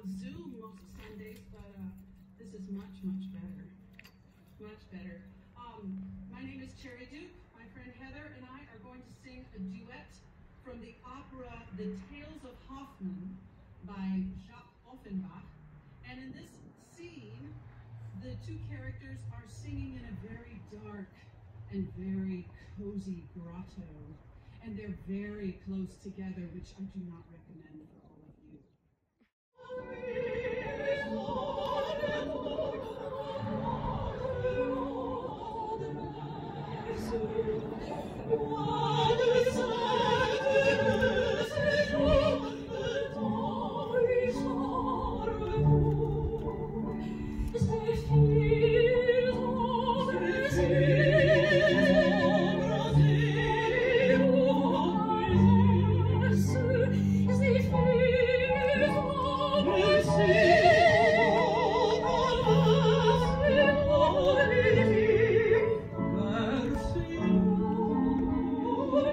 on Zoom most Sundays, but uh, this is much, much better. Much better. Um, my name is Cherry Duke. My friend Heather and I are going to sing a duet from the opera The Tales of Hoffmann by Jacques Offenbach. And in this scene, the two characters are singing in a very dark and very cozy grotto. And they're very close together, which I do not recommend Whoa!